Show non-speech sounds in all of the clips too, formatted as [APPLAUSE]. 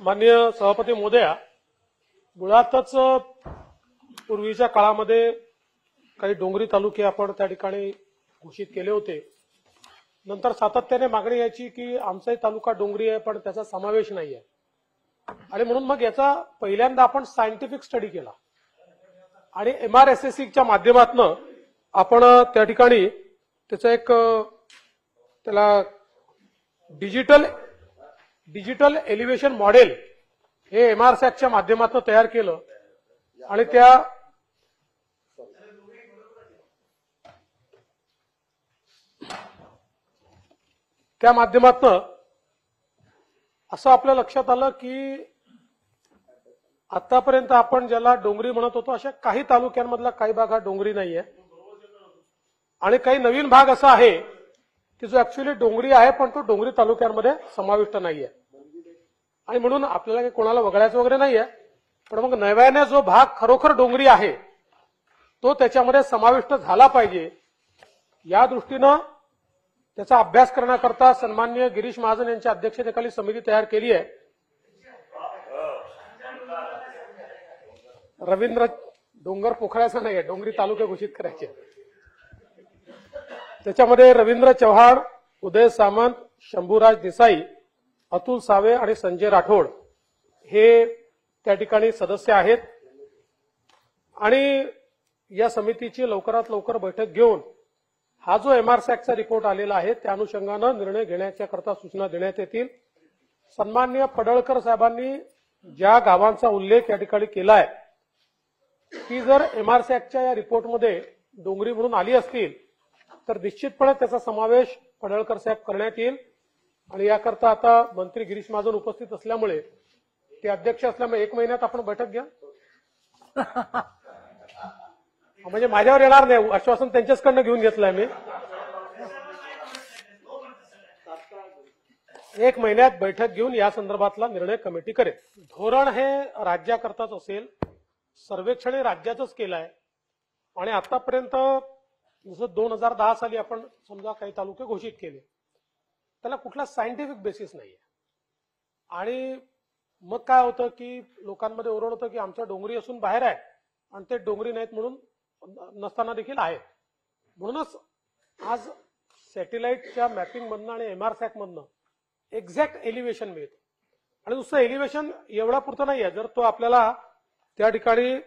माननीय सभापती मोदया मुळातच पूर्वीच्या काळामध्ये काही डोंगरी तालुके आपण त्या ठिकाणी घोषित केले होते. नंतर सातत्याने मागणी यायची की आमचाही तालुका डोंगरी आहे पण त्याचा समावेश नाही आहे. आणि म्हणून मग याचा पहिल्यांदा आपण सायंटिफिक स्टडी केला. आणि एम आर एस एस सीच्या माध्यमातून आपण त्या ठिकाणी त्याचं एक त्याला डिजिटल डिजिटल एलिव्हेशन मॉडेल हे एम आर माध्यमातून तयार केलं आणि त्या त्या माध्यमातून असं आपल्या लक्षात आलं की आतापर्यंत आपण ज्याला डोंगरी म्हणत होतो अशा काही तालुक्यांमधला काही भाग हा डोंगरी नाहीये. आणि काही नवीन भाग असा आहे की जो ऍक्च्युली डोंगरी आहे पण तो डोंगरी तालुक्यांमध्ये समाविष्ट नाहीये. आणि म्हणून आपल्याला काही कोणाला वगळायचं वगैरे नाहीये पण मग नव्याने जो भाग खरोखर डोंगरी आहे तो त्याच्यामध्ये समाविष्ट झाला पाहिजे. या दृष्टीनं त्याचा अभ्यास करण्याकरता सन्माननीय गिरीश महाजन यांच्या अध्यक्षतेखाली समिती तयार केली आहे. रवींद्र डोंगर पोखरायचा नाही डोंगरी तालुके घोषित करायचे. त्याच्यामध्ये रवींद्र चव्हाण उदय सामंत शंभूराज देसाई अतुल सावे आणि संजय राठोड हे त्या ठिकाणी सदस्य आहेत. आणि या समितीची लवकरात लवकर बैठक घेऊन हा जो एम आर सॅकचा रिपोर्ट आलेला आहे त्या अनुषंगानं निर्णय घेण्याच्या करता सूचना देण्यात येतील. सन्माननीय पडळकर साहेबांनी ज्या गावांचा उल्लेख या ठिकाणी केलाय ती जर एम आर सॅकच्या या रिपोर्टमध्ये डोंगरी म्हणून आली असतील तर निश्चितपणे त्याचा समावेश पडळकर साहेब करण्यात येईल. आणि याकरता आता मंत्री गिरीश महाजन उपस्थित असल्यामुळे ते अध्यक्ष असल्यामुळे एक महिन्यात आपण बैठक घ्या. [LAUGHS] म्हणजे माझ्यावर येणार नाही आश्वासन त्यांच्याचकडनं घेऊन घेतलंय मी. एक महिन्यात बैठक घेऊन या संदर्भातला निर्णय कमिटी करेल. धोरण हे राज्याकरताच असेल सर्वेक्षण हे राज्याचंच केलं आहे आणि आतापर्यंत जसं दोन हजार दहा साली आपण समजा काही तालुके घोषित केले त्याला कुठला सायंटिफिक बेसिस नाहीये. आणि मग काय होतं की लोकांमध्ये ओरड होतं की आमच्या डोंगरी असून बाहेर आहे आणि ते डोंगरी नाहीत म्हणून नसताना देखील आहेत. म्हणूनच आज सॅटेलाइटच्या मॅपिंग मधनं आणि एम आर सॅक मधनं एक्झॅक्ट एलिव्हेशन मिळतं. आणि नुसतं एलिव्हेशन एवढा पुरतं आहे जर तो आपल्याला त्या ठिकाणी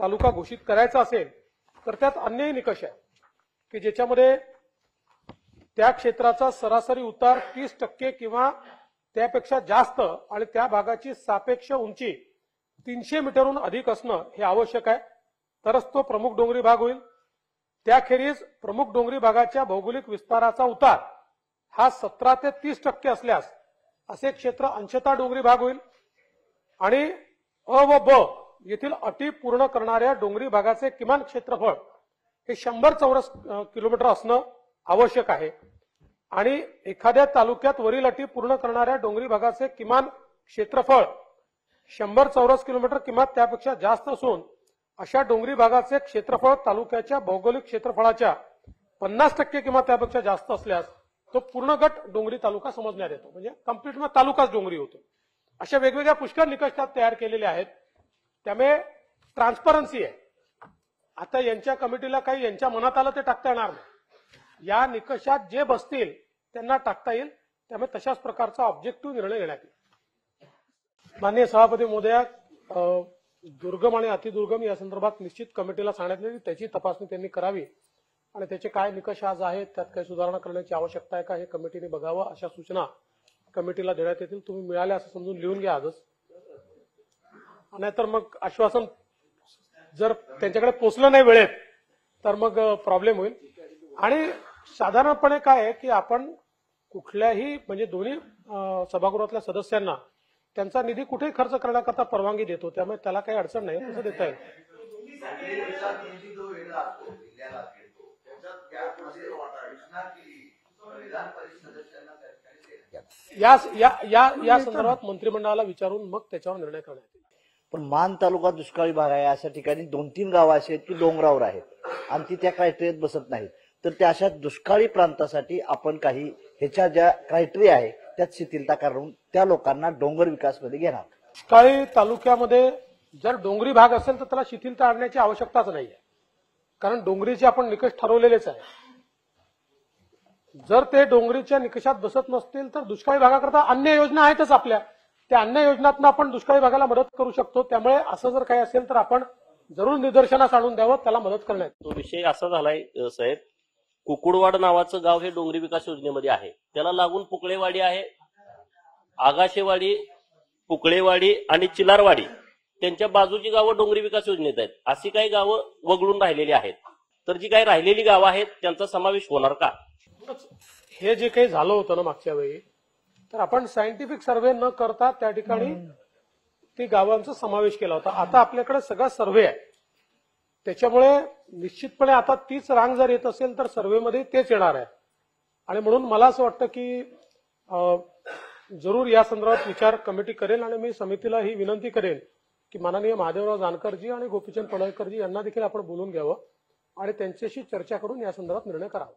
तालुका घोषित करायचा असेल तर त्यात अन्यही निकष आहे. की ज्याच्यामध्ये त्या क्षेत्राचा सरासरी उतार तीस टक्के किंवा त्यापेक्षा जास्त आणि त्या भागाची सापेक्ष उंची तीनशे मीटरहून अधिक असणं हे आवश्यक आहे. तरच तो प्रमुख डोंगरी भाग होईल. त्याखेरीज प्रमुख डोंगरी भागाच्या भौगोलिक विस्ताराचा उतार हा सतरा ते तीस टक्के असल्यास असे क्षेत्र अंशतः डोंगरी भाग होईल. आणि अ व ब येथील अटी पूर्ण करणाऱ्या डोंगरी भागाचे किमान क्षेत्रफळ हे शंभर चौरस किलोमीटर असणं आवश्यक आहे. आणि एखाद्या तालुक्यात वरील अटी पूर्ण करणाऱ्या डोंगरी भागाचे किमान क्षेत्रफळ शंभर चौरस किलोमीटर किंवा त्यापेक्षा जास्त असून अशा डोंगरी भागाचे क्षेत्रफळ तालुक्याच्या भौगोलिक क्षेत्रफळाच्या पन्नास टक्के किंवा त्यापेक्षा जास्त असल्यास तो पूर्ण गट डोंगरी तालुका समजण्यात येतो. म्हणजे कंप्लीट मग तालुकाच डोंगरी होतो. अशा वेगवेगळ्या पुष्कळ निकष त्यात तयार केलेले आहेत. त्यामुळे ट्रान्सपरन्सी आहे. आता यांच्या कमिटीला काही यांच्या मनात आलं ते टाकता येणार नाही. या निकषात जे बसतील त्यांना टाकता येईल. त्यामुळे तशाच प्रकारचा ऑब्जेक्टिव्ह निर्णय घेण्यात येईल. माननीय सभापती मोदया दुर्गम आणि अतिदुर्गम या संदर्भात निश्चित कमिटीला सांगण्यात येईल. त्याची तपासणी त्यांनी करावी. आणि त्याचे काय निकष आज आहेत त्यात काही सुधारणा करण्याची आवश्यकता आहे का हे कमिटीने बघावं. अशा सूचना कमिटीला देण्यात येतील. तुम्ही मिळाल्या असं समजून लिहून घ्या आजच. नाहीतर मग आश्वासन जर त्यांच्याकडे पोचलं नाही वेळेत तर मग प्रॉब्लेम होईल. आणि साधारणपणे काय आहे की आपण कुठल्याही म्हणजे दोन्ही सभागृहातल्या सदस्यांना त्यांचा निधी कुठेही खर्च करण्याकरता परवानगी देतो त्यामुळे त्याला काही अडचण नाही तसं देता येईल. या संदर्भात मंत्रिमंडळाला विचारून मग त्याच्यावर निर्णय करण्यात येईल. पण मान तालुका दुष्काळी भाग आहे अशा ठिकाणी दोन तीन गावं अशी आहेत की डोंगरावर आहेत. आणि ती त्या क्रायटेरियात बसत नाहीत. तर त्या अशा दुष्काळी प्रांतासाठी आपण काही ह्याच्या ज्या क्रायटेरिया आहे त्यात शिथिलता करून त्या लोकांना डोंगर विकासमध्ये घेणार. दुष्काळी तालुक्यामध्ये जर डोंगरी भाग असेल तर त्याला शिथिलता आणण्याची आवश्यकताच नाही आहे कारण डोंगरीचे आपण निकष ठरवलेलेच आहे जर ते डोंगरीच्या निकषात बसत नसतील तर दुष्काळी भागाकरता अन्य योजना आहेतच आपल्या. त्या अन्य योजनांना आपण दुष्काळी भागाला मदत करू शकतो. त्यामुळे असं जर काही असेल तर आपण जरूर निदर्शनास आणून द्यावं त्याला मदत करण्यात तो विषय असा झालाय साहेब. कुकुडवाड नावाचं गाव हे डोंगरी विकास योजनेमध्ये आहे. त्याला लागून पुकळेवाडी आहे. आगाशेवाडी पुकळेवाडी आणि चिलारवाडी त्यांच्या बाजूची गावं डोंगरी विकास योजनेत आहेत. अशी काही गावं वगळून राहिलेली आहेत. तर जी काही राहिलेली गावं आहेत त्यांचा समावेश होणार का? हे जे काही झालं होतं ना मागच्या वेळी तर आपण सायंटिफिक सर्व्हे न करता त्या ठिकाणी ती गावांचा समावेश केला होता. आता आपल्याकडे सगळा सर्व्हे आहे. त्याच्यामुळे निश्चितपणे आता तीच रांग जर येत असेल तर सर्व्हेमध्ये तेच येणार आहे. आणि म्हणून मला असं वाटतं की जरूर या संदर्भात विचार कमिटी करेल आणि मी समितीला ही विनंती करेन की माननीय महादेवराव जानकरजी आणि गोपीचंद पडळकरजी यांना देखील आपण बोलून घ्यावं आणि त्यांच्याशी चर्चा करून या संदर्भात निर्णय करावा.